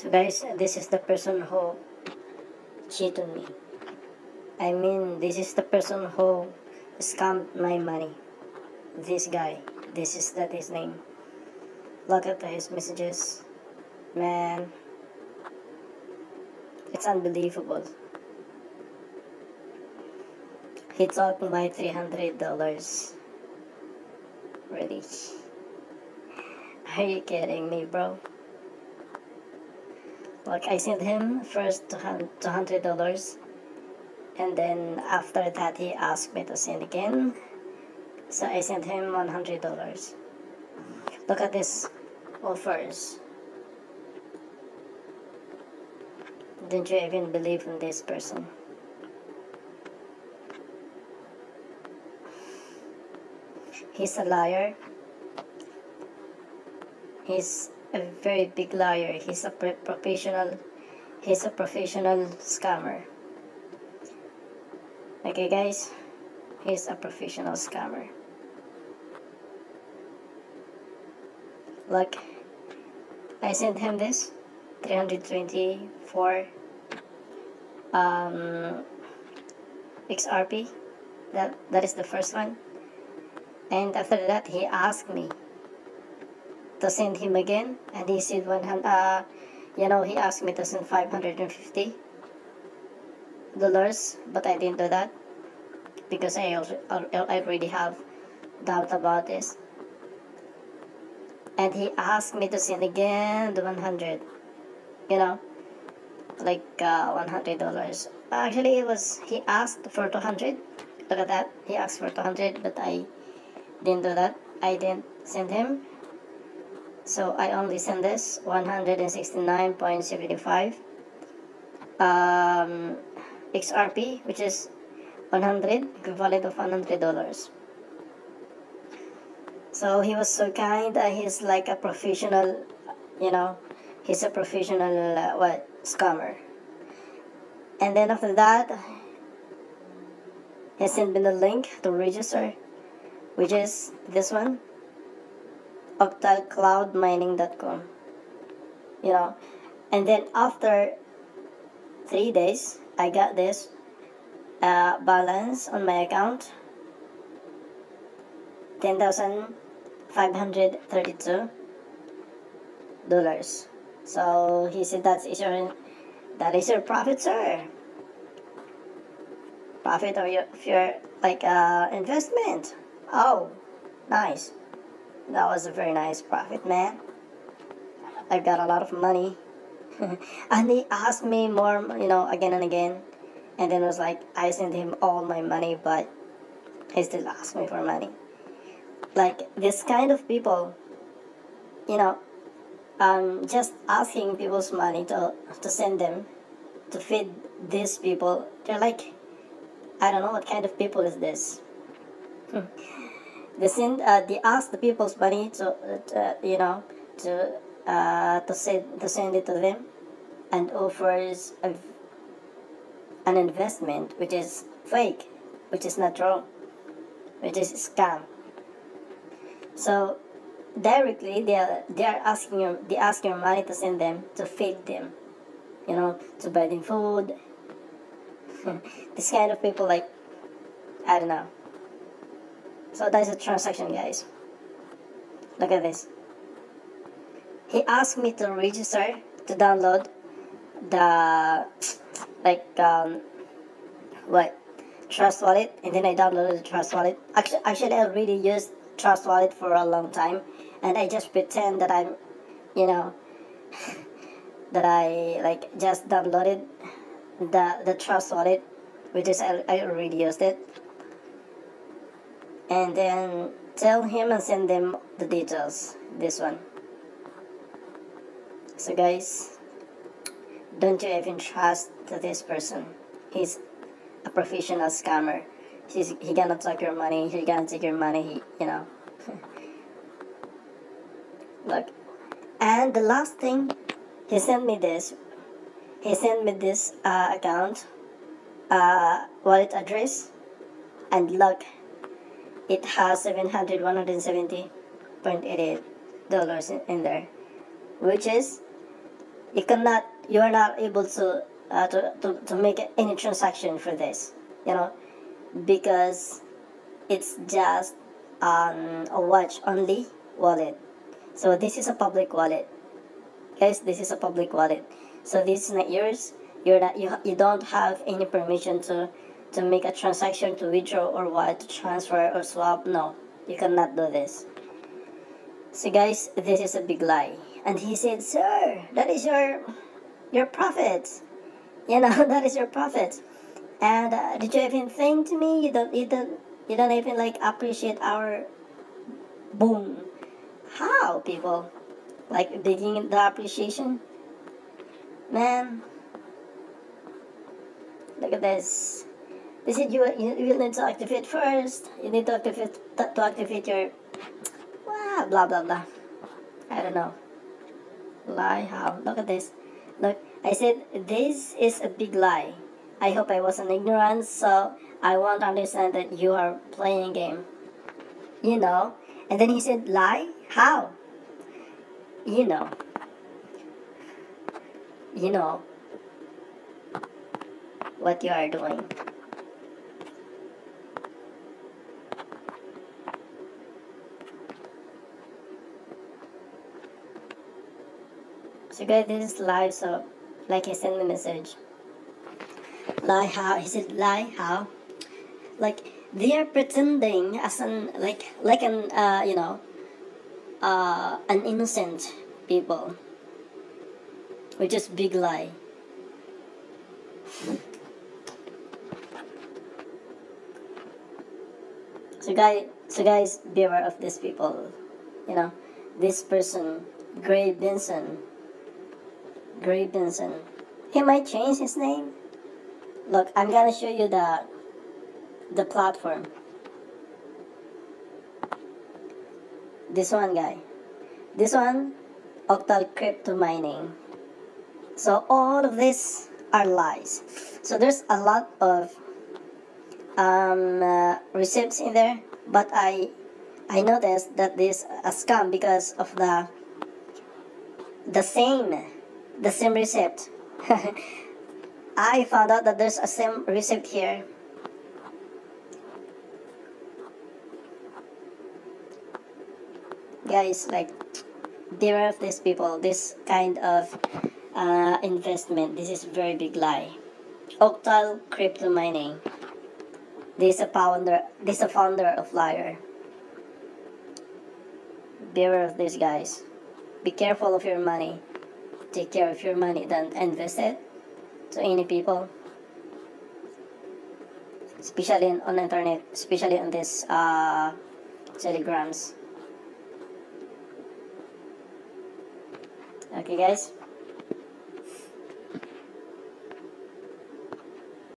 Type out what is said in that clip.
So guys, this is the person who cheated me. I mean, this is the person who scammed my money. This guy. This is that his name. Look at his messages. Man. It's unbelievable. He took my $300. Really? Are you kidding me, bro? Like, I sent him first $200 and then after that he asked me to send again. So I sent him $100 look at this offers. Didn't you even believe in this person? He's a liar. He's a very big liar. He's a professional he's a professional scammer. Okay guys. He's a professional scammer. Look I sent him this 324 um, XRP that that is the first one. And after that he asked me to send him again. And he said 100 uh, you know he asked me to send 550 dollars but I didn't do that because I already have doubt about this. And he asked me to send again the 100 you know like uh, 100 dollars. Actually it was he asked for 200 look at that. He asked for 200 but I didn't do that. I didn't send him so I only send this 169.75 um, XRP which is 100 equivalent of 100 dollars. So he was so kind uh, he's like a professional you know he's a professional uh, what scammer. And then after that he sent me the link to register which is this one octalcloudmining.com you know. And then after three days I got this uh, balance on my account 10,532 dollars. So he said that is your that is your profit sir. Profit of your, of your like uh, investment. Oh nice that was a very nice profit, man. I got a lot of money. and he asked me more, you know, again and again. And then it was like, I sent him all my money, but he still asked me for money. Like, this kind of people, you know, um, just asking people's money to, to send them to feed these people, they're like, I don't know what kind of people is this. They send uh, they ask the people's money to, uh, you know to uh, to send to send it to them and offers a, an investment which is fake which is not wrong which is scam. So directly they are they are asking you they ask your money to send them to feed them you know to buy them food. This kind of people like I don't know so that's a transaction, guys. Look at this. He asked me to register to download the like um what Trust Wallet, and then I downloaded the Trust Wallet. Actually, actually, I already used Trust Wallet for a long time, and I just pretend that I'm, you know, that I like just downloaded the the Trust Wallet, which is I, I already used it and then tell him and send them the details this one. So guys don't you even trust this person he's a professional scammer? He's he gonna take your money he gonna take your money he, you know. Look and the last thing he sent me this he sent me this uh, account uh, wallet address and look it has 700 170.88 dollars in there which is you cannot you are not able to uh, to, to, to make any transaction for this you know because it's just um, a watch only wallet. So this is a public wallet. Guys this is a public wallet. So this is not yours. You're not you, you don't have any permission to to make a transaction to withdraw or what to transfer or swap? No you cannot do this. So guys this is a big lie. And he said sir that is your your profit. You know that is your profit. And uh, did you even think to me? You don't you don't you don't even like appreciate our boom. How people? Like digging the appreciation? Man look at this they said you, you, you need to activate first. You need to activate to activate your blah blah blah blah. I don't know. Lie how? Look at this. Look i said this is a big lie. I hope i wasn't ignorant so i won't understand that you are playing game. You know? And then he said lie? How? You know. You know what you are doing So guys, this is live, so like I sent the message. Lie how? He said lie how? Like they are pretending as an like like an uh you know uh an innocent people, which is big lie. So guys, so guys, beware of these people. You know, this person, Gray Benson Gray Benson. He might change his name. Look, I'm gonna show you the the platform. This one guy. This one, Octal Crypto Mining. So all of this are lies. So there's a lot of um, uh, receipts in there, but I I noticed that this a scam because of the the same the same receipt. I found out that there's a same receipt here. Guys, like, beware of these people, this kind of uh, investment. This is very big lie. Octal Crypto Mining. This is a founder. This is a founder of liar. Beware of these guys. Be careful of your money take care of your money than invest it to any people. Especially on the internet especially on this uh, telegrams. Okay guys